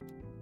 you